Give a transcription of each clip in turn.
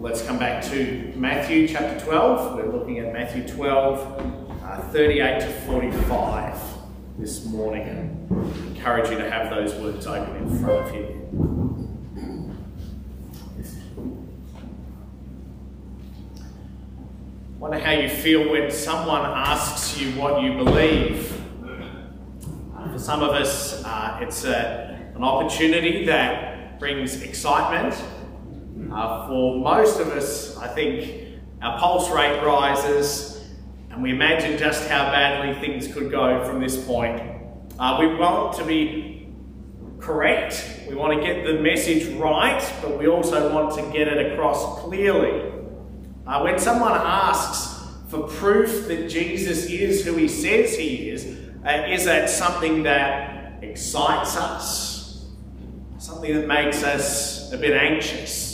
Let's come back to Matthew chapter 12. We're looking at Matthew 12, uh, 38 to 45 this morning. And encourage you to have those words open in front of you. I wonder how you feel when someone asks you what you believe. Uh, for some of us, uh, it's a, an opportunity that brings excitement uh, for most of us, I think our pulse rate rises and we imagine just how badly things could go from this point. Uh, we want to be correct, we want to get the message right, but we also want to get it across clearly. Uh, when someone asks for proof that Jesus is who he says he is, uh, is that something that excites us? Something that makes us a bit anxious?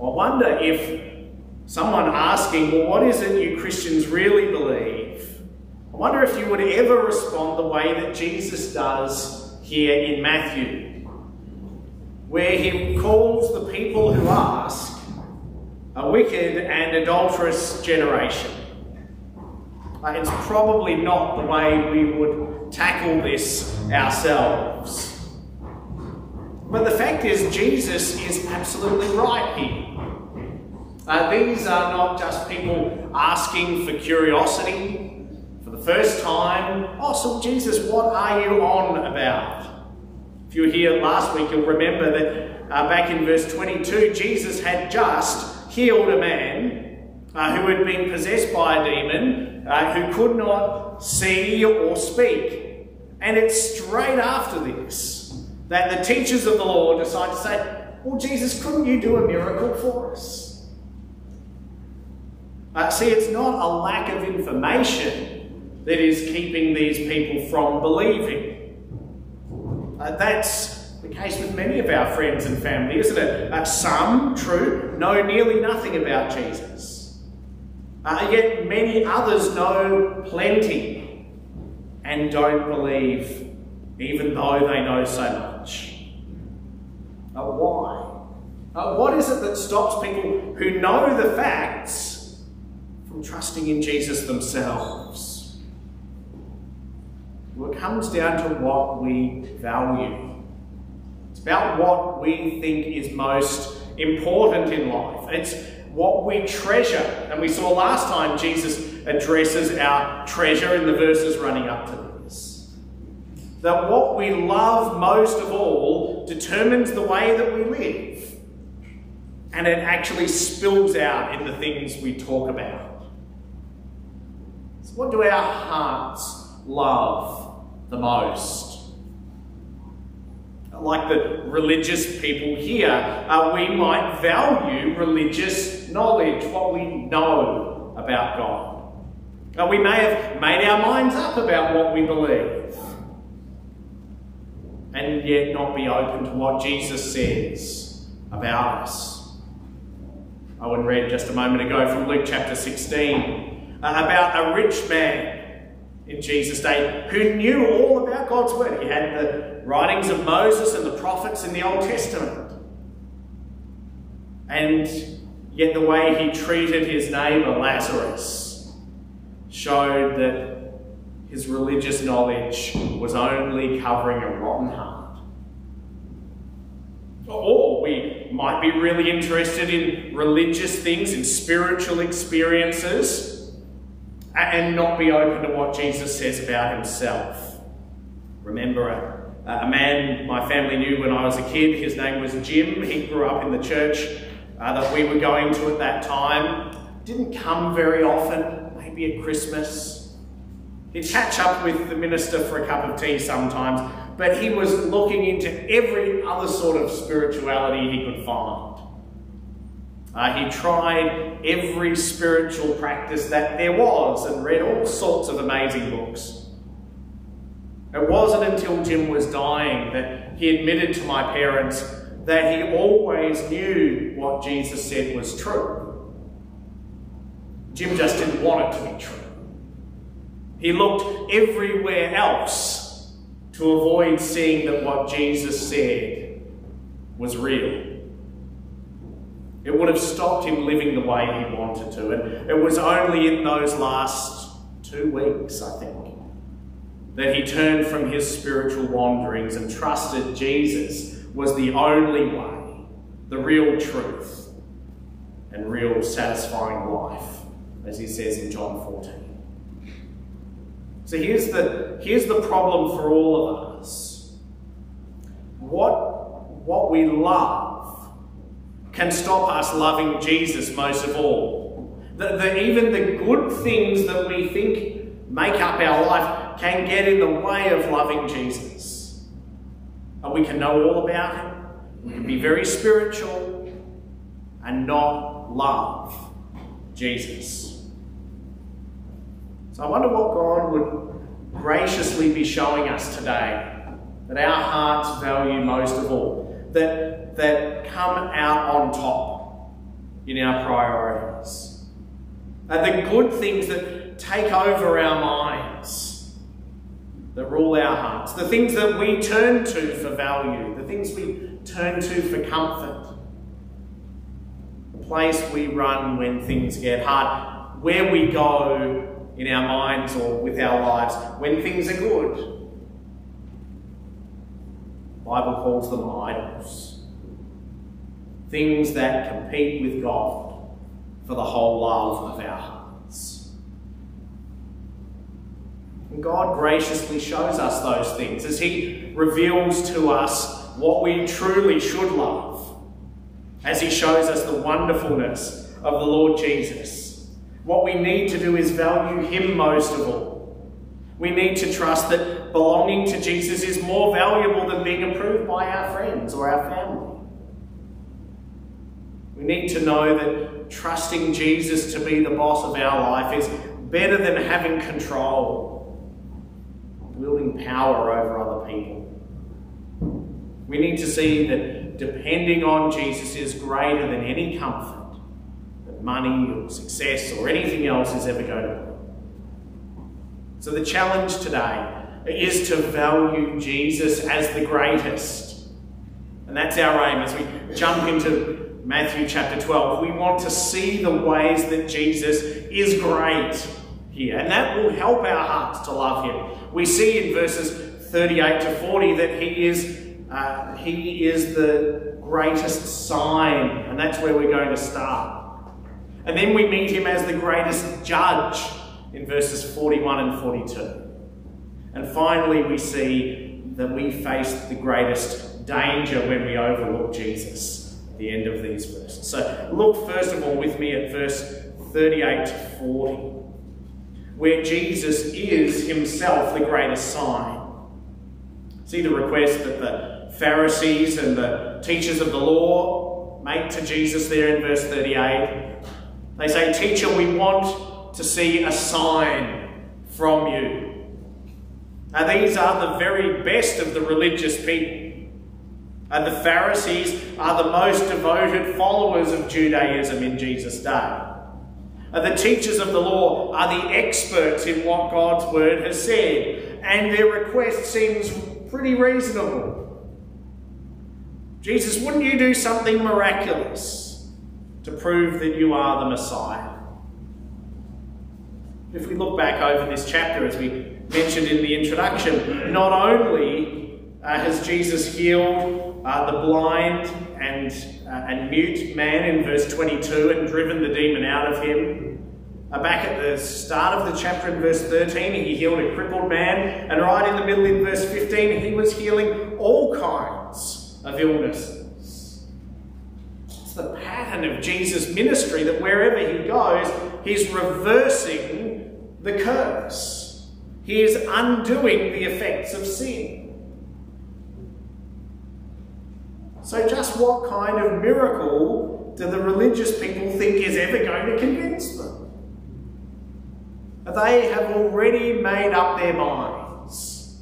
I wonder if someone asking, well, what is it you Christians really believe? I wonder if you would ever respond the way that Jesus does here in Matthew, where he calls the people who ask a wicked and adulterous generation. It's probably not the way we would tackle this ourselves. But the fact is, Jesus is absolutely right here. Uh, these are not just people asking for curiosity for the first time. Oh, so Jesus, what are you on about? If you were here last week, you'll remember that uh, back in verse 22, Jesus had just healed a man uh, who had been possessed by a demon, uh, who could not see or speak. And it's straight after this that the teachers of the law decide to say, Well, Jesus, couldn't you do a miracle for us? Uh, see, it's not a lack of information that is keeping these people from believing. Uh, that's the case with many of our friends and family, isn't it? Uh, some, true, know nearly nothing about Jesus. Uh, yet many others know plenty and don't believe, even though they know so much. Uh, why? Uh, what is it that stops people who know the facts trusting in Jesus themselves. Well, it comes down to what we value. It's about what we think is most important in life. It's what we treasure. And we saw last time Jesus addresses our treasure in the verses running up to this. That what we love most of all determines the way that we live. And it actually spills out in the things we talk about. So what do our hearts love the most? Like the religious people here, uh, we might value religious knowledge, what we know about God. Uh, we may have made our minds up about what we believe, and yet not be open to what Jesus says about us. Owen read just a moment ago from Luke chapter 16 uh, about a rich man in Jesus' day who knew all about God's word. He had the writings of Moses and the prophets in the Old Testament. And yet the way he treated his neighbour Lazarus showed that his religious knowledge was only covering a rotten heart. Or we might be really interested in religious things, in spiritual experiences, and not be open to what Jesus says about himself. Remember, a, a man my family knew when I was a kid, his name was Jim. He grew up in the church uh, that we were going to at that time. Didn't come very often, maybe at Christmas. He'd catch up with the minister for a cup of tea sometimes, but he was looking into every other sort of spirituality he could find. Uh, he tried every spiritual practice that there was and read all sorts of amazing books. It wasn't until Jim was dying that he admitted to my parents that he always knew what Jesus said was true. Jim just didn't want it to be true. He looked everywhere else to avoid seeing that what Jesus said was real. It would have stopped him living the way he wanted to. And it was only in those last two weeks, I think, that he turned from his spiritual wanderings and trusted Jesus was the only way, the real truth, and real satisfying life, as he says in John 14. So here's the, here's the problem for all of us. What, what we love can stop us loving Jesus most of all. The, the, even the good things that we think make up our life can get in the way of loving Jesus. And we can know all about him, we can be very spiritual, and not love Jesus. So I wonder what God would graciously be showing us today that our hearts value most of all, that, that come out on top in our priorities. And the good things that take over our minds, that rule our hearts, the things that we turn to for value, the things we turn to for comfort, the place we run when things get hard, where we go in our minds or with our lives when things are good. The Bible calls them idols. Things that compete with God for the whole love of our hearts. And God graciously shows us those things as He reveals to us what we truly should love, as He shows us the wonderfulness of the Lord Jesus what we need to do is value Him most of all. We need to trust that belonging to Jesus is more valuable than being approved by our friends or our family. We need to know that trusting Jesus to be the boss of our life is better than having control, wielding power over other people. We need to see that depending on Jesus is greater than any comfort that money or success or anything else is ever going to bring. So the challenge today is to value Jesus as the greatest. And that's our aim as we jump into Matthew chapter 12. We want to see the ways that Jesus is great here. And that will help our hearts to love him. We see in verses 38 to 40 that he is, uh, he is the greatest sign. And that's where we're going to start. And then we meet him as the greatest judge in verses 41 and 42. And finally, we see that we face the greatest danger when we overlook Jesus the end of these verses. So look first of all with me at verse 38 to 40, where Jesus is himself the greatest sign. See the request that the Pharisees and the teachers of the law make to Jesus there in verse 38. They say, Teacher, we want to see a sign from you. Now, these are the very best of the religious people. And the Pharisees are the most devoted followers of Judaism in Jesus' day. And the teachers of the law are the experts in what God's word has said. And their request seems pretty reasonable. Jesus, wouldn't you do something miraculous? to prove that you are the Messiah. If we look back over this chapter, as we mentioned in the introduction, not only uh, has Jesus healed uh, the blind and, uh, and mute man in verse 22 and driven the demon out of him, uh, back at the start of the chapter in verse 13, he healed a crippled man, and right in the middle in verse 15, he was healing all kinds of illnesses. It's the pattern of Jesus' ministry that wherever he goes, he's reversing the curse. He is undoing the effects of sin. So, just what kind of miracle do the religious people think is ever going to convince them? They have already made up their minds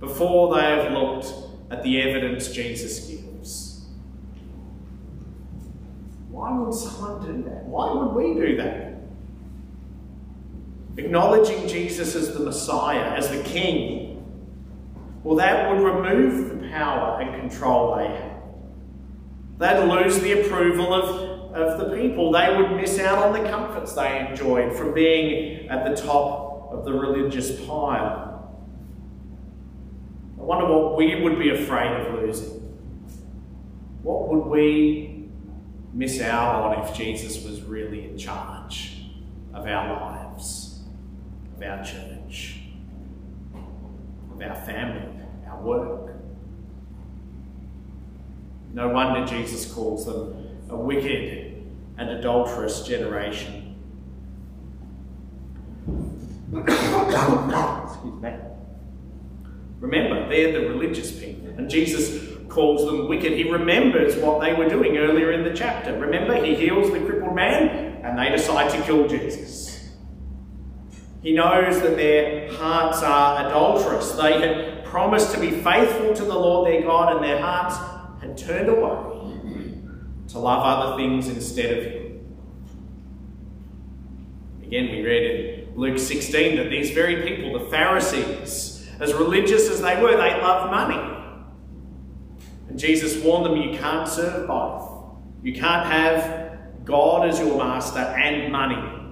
before they have looked at the evidence Jesus gives. Why would someone do that? Why would we do that? Acknowledging Jesus as the Messiah, as the King, well, that would remove power and control they have. They'd lose the approval of, of the people. They would miss out on the comforts they enjoyed from being at the top of the religious pile. I wonder what we would be afraid of losing. What would we miss out on if Jesus was really in charge of our lives, of our church, of our family, our work? No wonder Jesus calls them a wicked and adulterous generation. Excuse me. Remember, they're the religious people, and Jesus calls them wicked. He remembers what they were doing earlier in the chapter. Remember, he heals the crippled man, and they decide to kill Jesus. He knows that their hearts are adulterous. They had promised to be faithful to the Lord their God, and their hearts turned away to love other things instead of Him. Again, we read in Luke 16 that these very people, the Pharisees, as religious as they were, they loved money. And Jesus warned them you can't serve both. You can't have God as your master and money.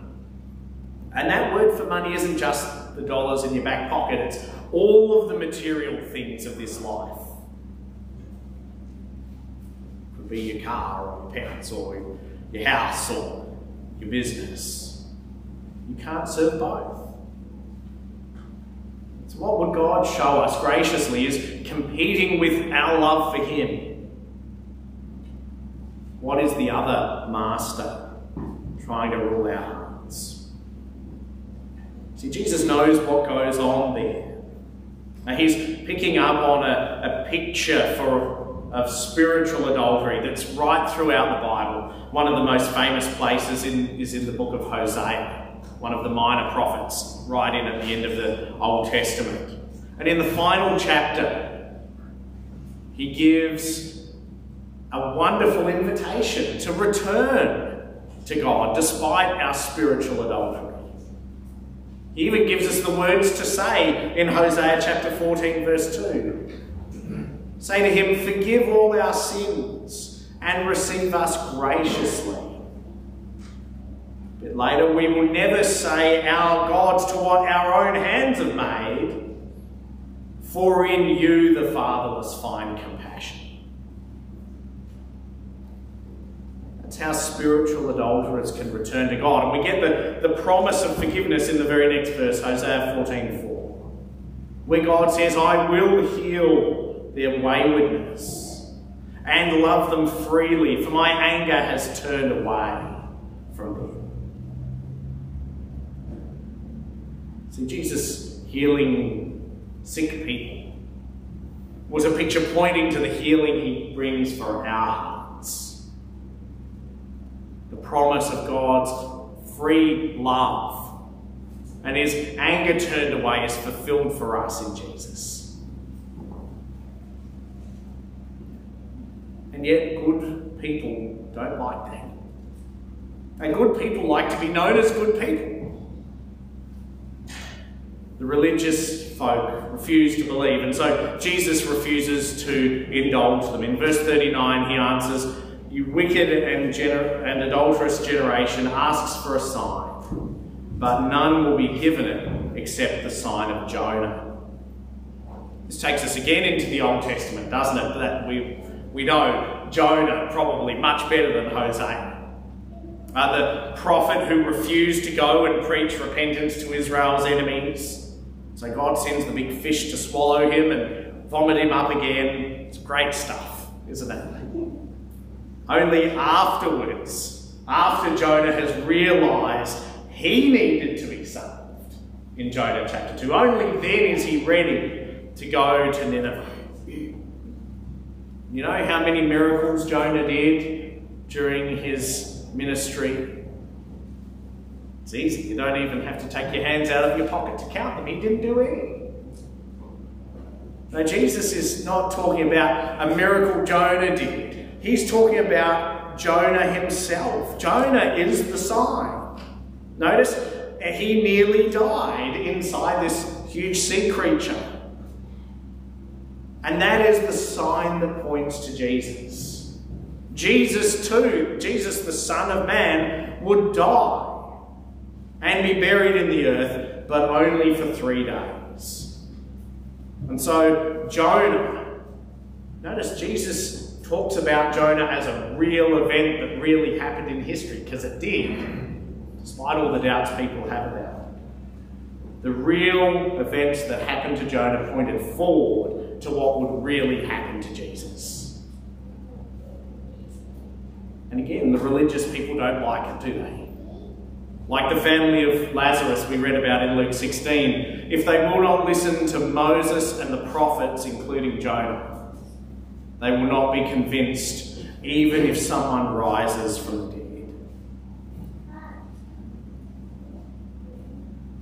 And that word for money isn't just the dollars in your back pocket, it's all of the material things of this life be your car or your pets or your house or your business. You can't serve both. So, what would God show us graciously is competing with our love for Him. What is the other master trying to rule our hearts? See, Jesus knows what goes on there. Now, he's picking up on a, a picture for of spiritual adultery that's right throughout the Bible. One of the most famous places in, is in the book of Hosea, one of the minor prophets, right in at the end of the Old Testament. And in the final chapter, he gives a wonderful invitation to return to God despite our spiritual adultery. He even gives us the words to say in Hosea chapter 14, verse 2. Say to him, Forgive all our sins and receive us graciously. But later, we will never say our gods to what our own hands have made, for in you the fatherless find compassion. That's how spiritual adulterers can return to God. And we get the, the promise of forgiveness in the very next verse, Hosea 14 4, where God says, I will heal their waywardness and love them freely, for my anger has turned away from them. See, Jesus healing sick people was a picture pointing to the healing he brings for our hearts. The promise of God's free love and his anger turned away is fulfilled for us in Jesus. And yet, good people don't like that. And good people like to be known as good people. The religious folk refuse to believe, and so Jesus refuses to indulge them. In verse 39, he answers, You wicked and, gener- and adulterous generation asks for a sign, but none will be given it except the sign of Jonah. This takes us again into the Old Testament, doesn't it? That we we know Jonah probably much better than Hosea. Uh, the prophet who refused to go and preach repentance to Israel's enemies. So God sends the big fish to swallow him and vomit him up again. It's great stuff, isn't it? Only afterwards, after Jonah has realised he needed to be saved in Jonah chapter 2, only then is he ready to go to Nineveh. You know how many miracles Jonah did during his ministry? It's easy. You don't even have to take your hands out of your pocket to count them. He didn't do any. Now, Jesus is not talking about a miracle Jonah did. He's talking about Jonah himself. Jonah is the sign. Notice he nearly died inside this huge sea creature. And that is the sign that points to Jesus. Jesus, too, Jesus, the Son of Man, would die and be buried in the earth, but only for three days. And so, Jonah, notice Jesus talks about Jonah as a real event that really happened in history, because it did, despite all the doubts people have about it. The real events that happened to Jonah pointed forward to what would really happen to Jesus. And again, the religious people don't like it, do they? Like the family of Lazarus we read about in Luke 16, if they will not listen to Moses and the prophets, including Jonah, they will not be convinced, even if someone rises from the dead.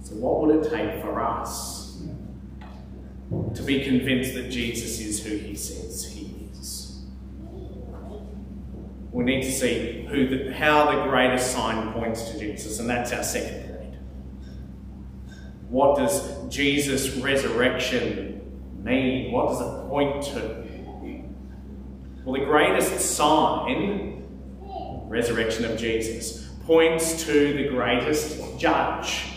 So, what would it take for us to be convinced that Jesus is who he says he is? We need to see who the, how the greatest sign points to Jesus, and that's our second point. What does Jesus' resurrection mean? What does it point to? Well, the greatest sign, resurrection of Jesus, points to the greatest judge.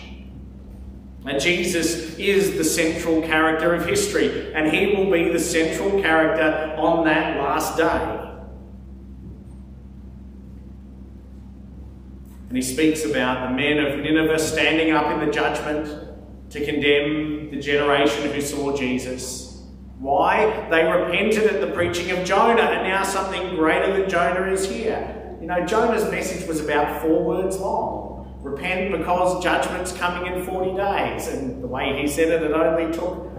And Jesus is the central character of history, and he will be the central character on that last day. And he speaks about the men of Nineveh standing up in the judgment to condemn the generation who saw Jesus. Why? They repented at the preaching of Jonah, and now something greater than Jonah is here. You know, Jonah's message was about four words long. Repent because judgment's coming in 40 days. And the way he said it, it only took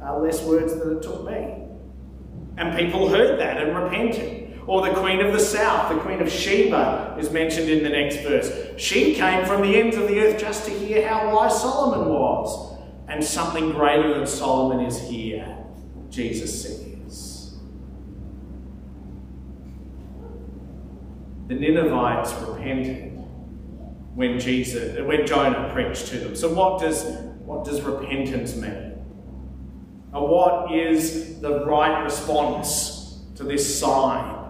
uh, less words than it took me. And people heard that and repented. Or the Queen of the South, the Queen of Sheba, is mentioned in the next verse. She came from the ends of the earth just to hear how wise Solomon was. And something greater than Solomon is here. Jesus says. The Ninevites repented when Jesus when Jonah preached to them. So what does what does repentance mean? Or what is the right response to this sign?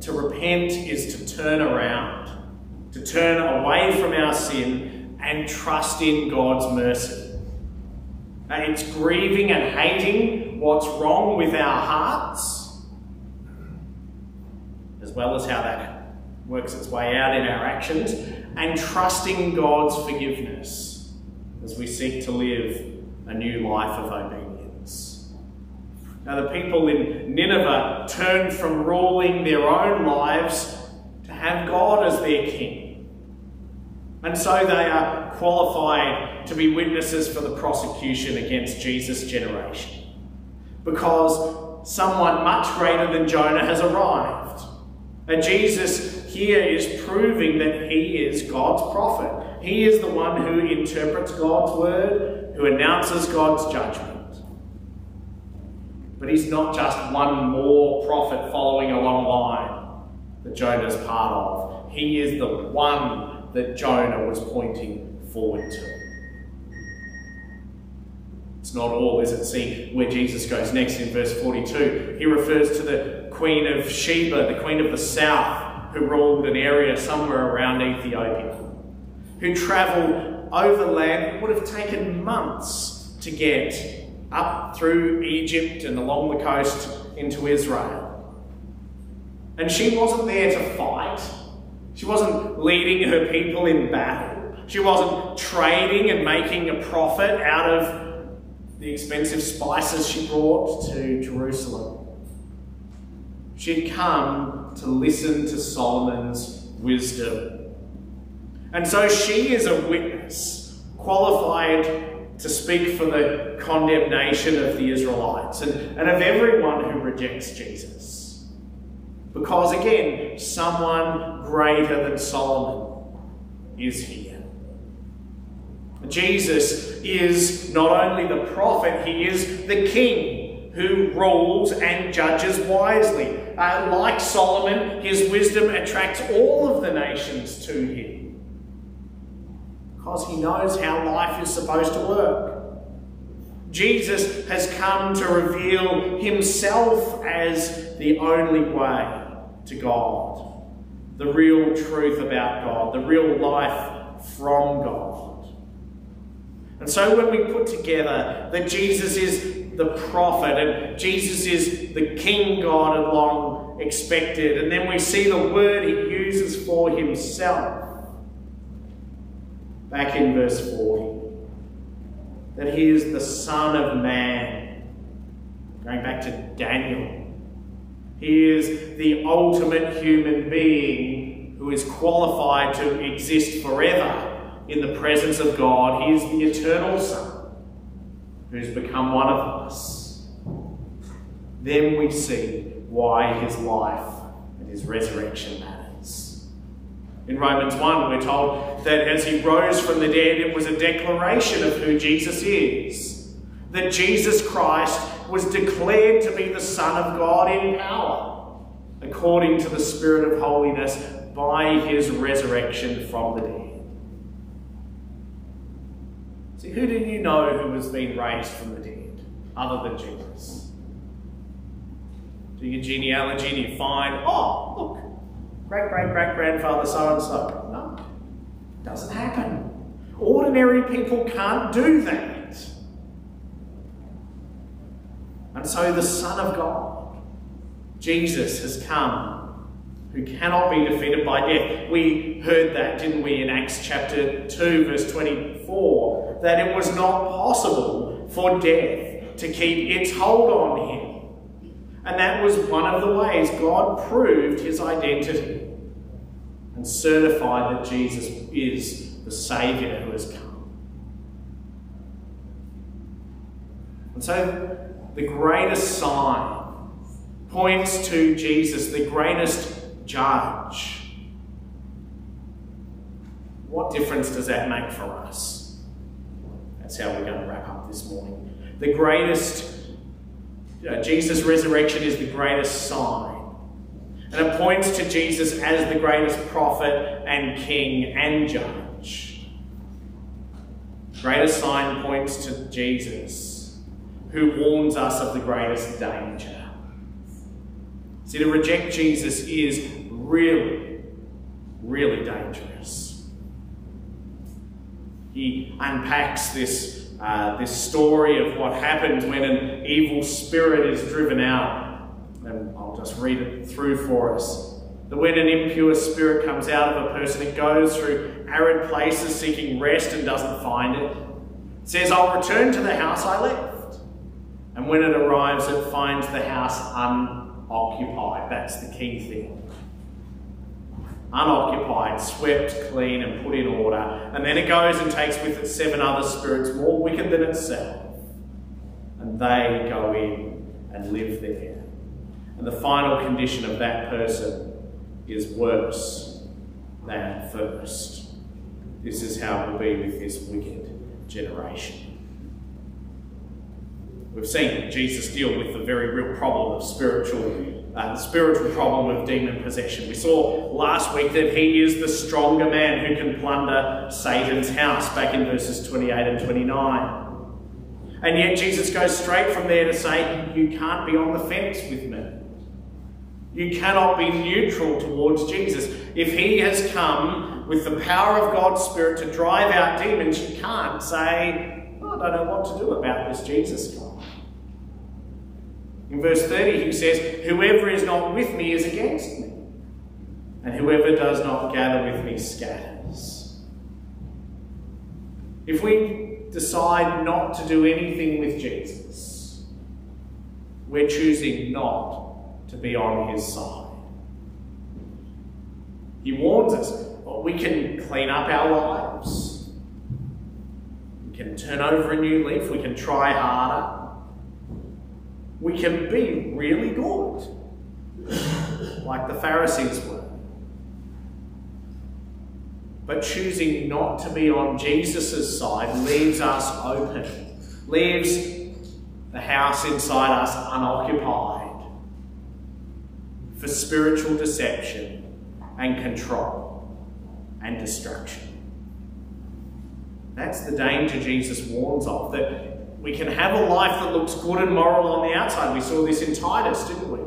To repent is to turn around, to turn away from our sin and trust in God's mercy. And it's grieving and hating what's wrong with our hearts, as well as how that works its way out in our actions, and trusting God's forgiveness as we seek to live a new life of obedience. Now, the people in Nineveh turned from ruling their own lives to have God as their king. And so they are qualified to be witnesses for the prosecution against Jesus' generation. Because someone much greater than Jonah has arrived. And Jesus here is proving that he is God's prophet. He is the one who interprets God's word, who announces God's judgment. But he's not just one more prophet following a long line that Jonah's part of. He is the one that Jonah was pointing forward to. It's not all, is it? See where Jesus goes next in verse 42. He refers to the queen of Sheba, the queen of the south, who ruled an area somewhere around Ethiopia, who travelled overland. Would have taken months to get up through Egypt and along the coast into Israel. And she wasn't there to fight. She wasn't leading her people in battle. She wasn't trading and making a profit out of the expensive spices she brought to Jerusalem. She'd come to listen to Solomon's wisdom. And so she is a witness, qualified to speak for the condemnation of the Israelites and, and of everyone who rejects Jesus. Because again, someone greater than Solomon is here. Jesus is not only the prophet, he is the king who rules and judges wisely. Uh, like Solomon, his wisdom attracts all of the nations to him because he knows how life is supposed to work. Jesus has come to reveal himself as the only way to God, the real truth about God, the real life from God. And so when we put together that Jesus is the prophet and Jesus is the King God had long expected, and then we see the word he uses for himself, back in verse 40 that he is the Son of Man. Going back to Daniel, he is the ultimate human being who is qualified to exist forever in the presence of God. He is the eternal Son who's become one of us. Then we see why his life and his resurrection matters. In Romans 1, we're told that as he rose from the dead, it was a declaration of who Jesus is. That Jesus Christ was declared to be the Son of God in power, according to the Spirit of holiness, by his resurrection from the dead. See, who do you know who has been raised from the dead other than Jesus? Do your genealogy and you find, oh, look, great great great grandfather so and so. No, doesn't happen. Ordinary people can't do that. And so the Son of God, Jesus, has come, who cannot be defeated by death. We heard that, didn't we, in Acts chapter 2, verse 24, that it was not possible for death to keep its hold on him. And that was one of the ways God proved his identity and certified that Jesus is the Saviour who has come. And so the greatest sign points to Jesus, the greatest judge. What difference does that make for us? That's how we're going to wrap up this morning. The greatest uh, Jesus' resurrection is the greatest sign. And it points to Jesus as the greatest prophet and king and judge. Greatest sign points to Jesus, who warns us of the greatest danger. See, to reject Jesus is really, really dangerous. He unpacks this uh, this story of what happens when an evil spirit is driven out. And I'll just read it through for us. That when an impure spirit comes out of a person, it goes through arid places seeking rest and doesn't find it. It says, I'll return to the house I left. And when it arrives, it finds the house unoccupied. That's the key thing unoccupied, swept clean, and put in order. And then it goes and takes with it seven other spirits more wicked than itself. And they go in and live there. And the final condition of that person is worse than first. This is how it will be with this wicked generation. We've seen Jesus deal with the very real problem of spiritual uh, spiritual problem of demon possession. We saw last week that he is the stronger man who can plunder Satan's house, back in verses 28 and 29. And yet Jesus goes straight from there to say, You can't be on the fence with me. You cannot be neutral towards Jesus. If he has come with the power of God's Spirit to drive out demons, you can't say, oh, I don't know what to do about this Jesus guy. In verse 30, he says, Whoever is not with me is against me, and whoever does not gather with me scatters. If we decide not to do anything with Jesus, we're choosing not to be on his side. He warns us well, we can clean up our lives, we can turn over a new leaf, we can try harder we can be really good, like the Pharisees were. But choosing not to be on Jesus' side leaves us open, leaves the house inside us unoccupied for spiritual deception and control and destruction. That's the danger Jesus warns of, that we can have a life that looks good and moral on the outside. We saw this in Titus, didn't we?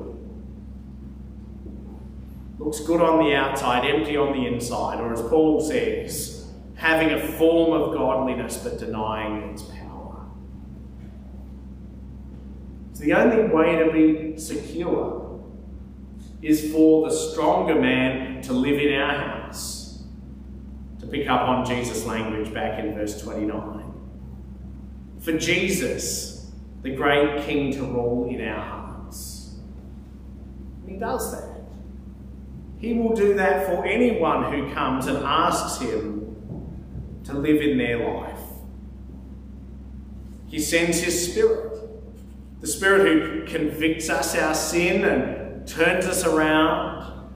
Looks good on the outside, empty on the inside, or as Paul says, having a form of godliness but denying its power. So the only way to be secure is for the stronger man to live in our house. To pick up on Jesus' language back in verse 29 for Jesus, the great King, to rule in our hearts. And he does that. He will do that for anyone who comes and asks him to live in their life. He sends his Spirit, the Spirit who convicts us our sin and turns us around,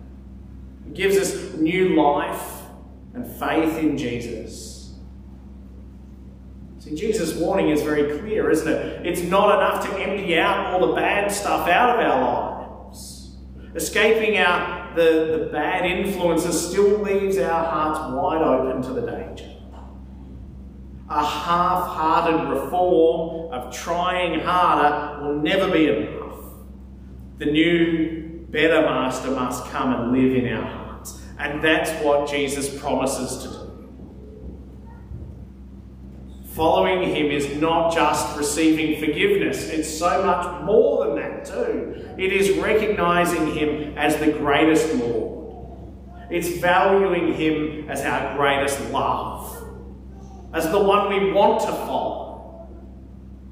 gives us new life and faith in Jesus. See, Jesus' warning is very clear, isn't it? It's not enough to empty out all the bad stuff out of our lives. Escaping out the, the bad influences still leaves our hearts wide open to the danger. A half hearted reform of trying harder will never be enough. The new, better master must come and live in our hearts. And that's what Jesus promises to do. Following him is not just receiving forgiveness, it's so much more than that, too. It is recognizing him as the greatest Lord, it's valuing him as our greatest love, as the one we want to follow,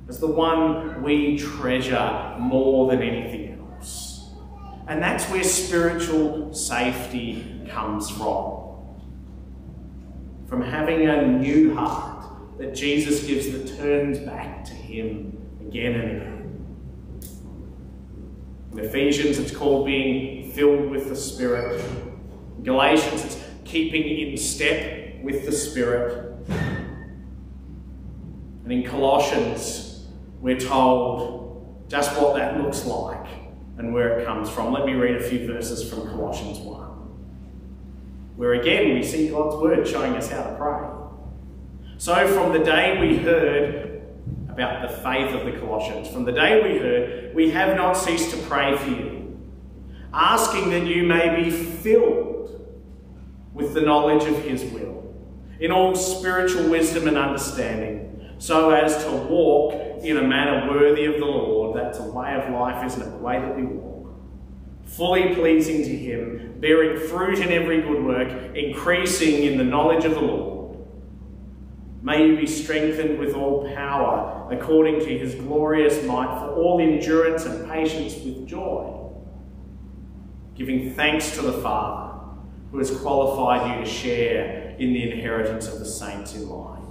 as the one we treasure more than anything else. And that's where spiritual safety comes from. From having a new heart that Jesus gives that turns back to Him again and again. In Ephesians, it's called being filled with the Spirit. In Galatians, it's keeping in step with the Spirit. And in Colossians, we're told just what that looks like and where it comes from. Let me read a few verses from Colossians 1, where again we see God's word showing us how to pray. So, from the day we heard about the faith of the Colossians, from the day we heard, we have not ceased to pray for you, asking that you may be filled with the knowledge of His will, in all spiritual wisdom and understanding, so as to walk in a manner worthy of the Lord. That's a way of life, isn't it? The way that we walk. Fully pleasing to Him, bearing fruit in every good work, increasing in the knowledge of the Lord May you be strengthened with all power according to his glorious might for all endurance and patience with joy, giving thanks to the Father who has qualified you to share in the inheritance of the saints in light.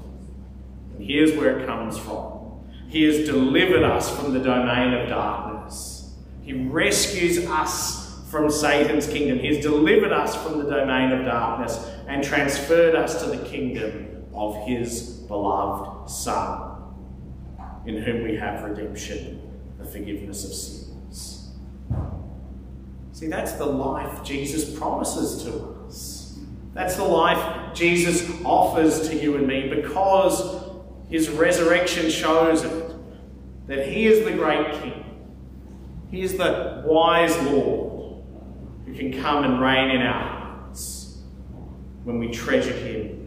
And here's where it comes from. He has delivered us from the domain of darkness. He rescues us from Satan's kingdom. He has delivered us from the domain of darkness and transferred us to the kingdom of his beloved Son, in whom we have redemption, the forgiveness of sins. See, that's the life Jesus promises to us. That's the life Jesus offers to you and me because his resurrection shows it that he is the great King. He is the wise Lord who can come and reign in our hearts when we treasure him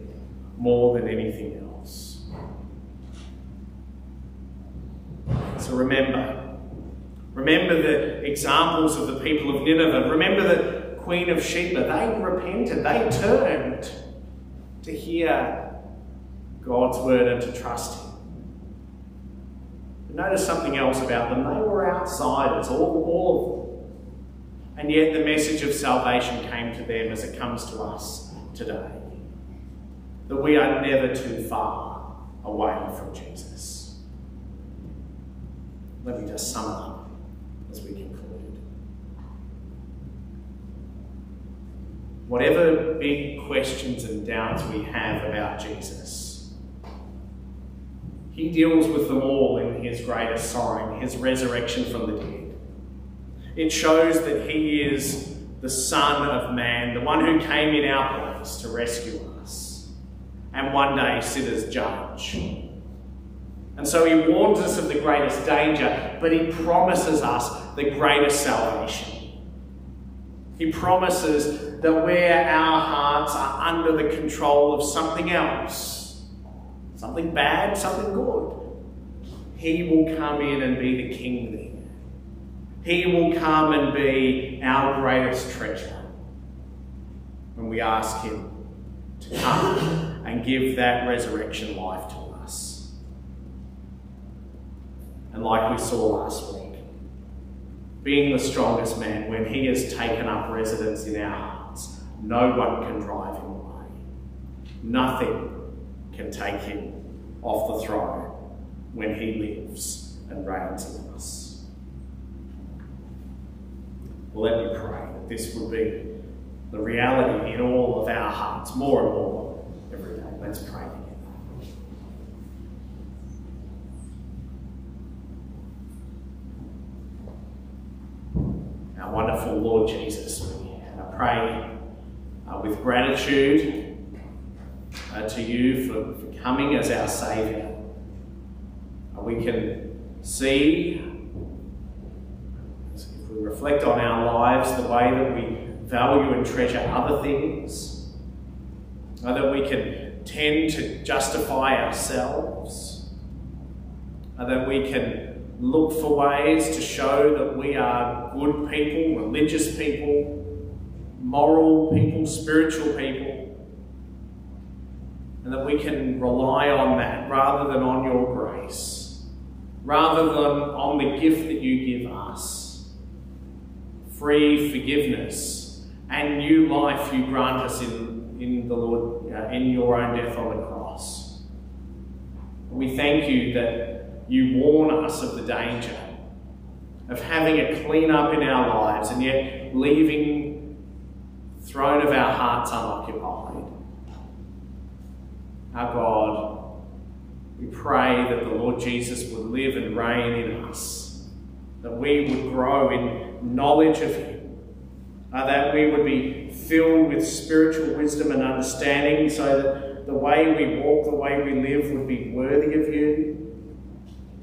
more than anything else. So remember. Remember the examples of the people of Nineveh. Remember the Queen of Sheba. They repented. They turned to hear God's word and to trust Him. But notice something else about them. They were outsiders, all, all of them. And yet the message of salvation came to them as it comes to us today that we are never too far away from Jesus. Let me just sum up as we conclude. Whatever big questions and doubts we have about Jesus, he deals with them all in his greatest in his resurrection from the dead. It shows that he is the Son of Man, the one who came in our place to rescue us and one day sit as judge. And so he warns us of the greatest danger, but he promises us the greatest salvation. He promises that where our hearts are under the control of something else, something bad, something good, he will come in and be the king there. He will come and be our greatest treasure when we ask him to come and give that resurrection life to us. And like we saw last week, being the strongest man, when he has taken up residence in our hearts, no one can drive him away. Nothing can take him off the throne when he lives and reigns in us. Well, let me pray that this would be the reality in all of our hearts, more and more Let's pray together. Our wonderful Lord Jesus, I pray uh, with gratitude uh, to you for, for coming as our Saviour. Uh, we can see, if we reflect on our lives, the way that we value and treasure other things, uh, that we can tend to justify ourselves, uh, that we can look for ways to show that we are good people, religious people, moral people, spiritual people, and that we can rely on that rather than on your grace, rather than on the gift that you give us. Free forgiveness and new life you grant us in, in the Lord, uh, in your own death on the cross. We thank you that you warn us of the danger of having a clean up in our lives and yet leaving the throne of our hearts unoccupied. Our God, we pray that the Lord Jesus would live and reign in us, that we would grow in knowledge of Him, uh, that we would be filled with spiritual wisdom and understanding so that the way we walk, the way we live would be worthy of you,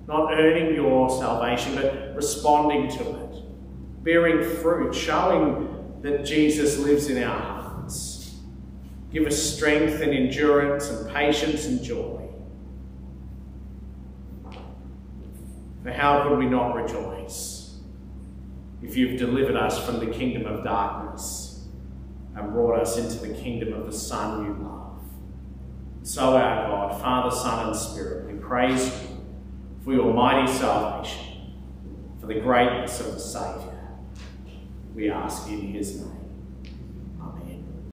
not earning your salvation, but responding to it, bearing fruit, showing that Jesus lives in our hearts. Give us strength and endurance and patience and joy. For how could we not rejoice if you've delivered us from the kingdom of darkness and brought us into the kingdom of the Son you love? So, our God, Father, Son, and Spirit, we praise you for your mighty salvation, for the greatness of the Saviour. We ask in his name.